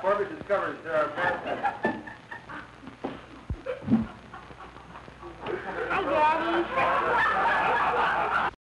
Corbett discovers there are